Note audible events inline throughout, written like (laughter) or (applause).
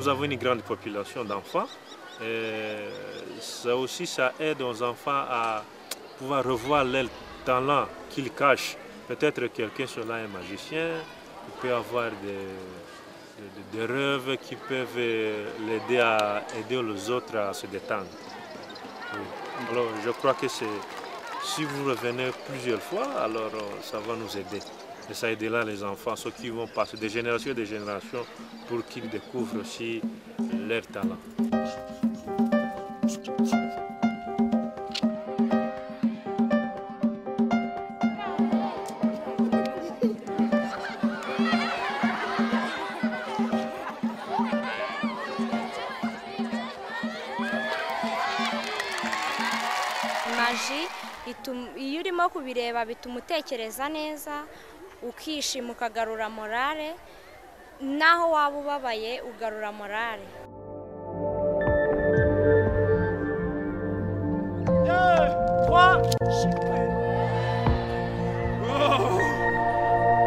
nous avons une grande population d'enfants. Et Ça aussi, ça aide aux enfants à pouvoir revoir leur talent qu'ils cachent. Peut-être quelqu'un là est magicien, il peut avoir des, des- rêves qui peuvent euh, l'aider à aider les autres à se détendre. Alors je crois que c'est si vous revenez plusieurs fois, alors euh, ça va nous aider. Et ça aidera les enfants, ceux qui vont passer de génération en génération pour qu'ils découvrent aussi leur talent. maji iyo urimo kubireba bituma utekereza neza ukishima ukagarura morale naho waba ubabaye ugarura morale.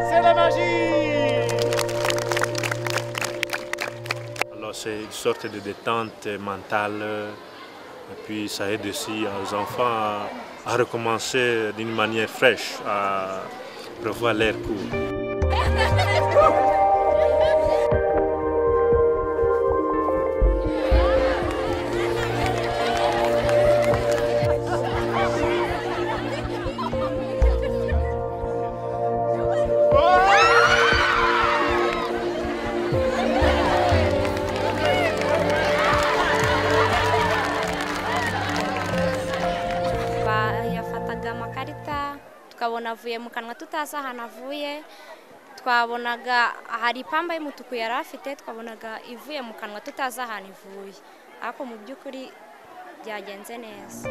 C'est la magie. Alors c'est une sorte de détente mentale. Et puis ça aide aussi aux enfants à, à recommencer d'une manière fraîche, à revoir l'air (laughs) tukabona avuye mu kanwa tutazi ahantu avuye twabonaga hari ipamba y'umutuku yari afite twabonaga ivuye mu kanwa tutazi ahantu ivuye. Ariko mu by'ukuri byagenze neza.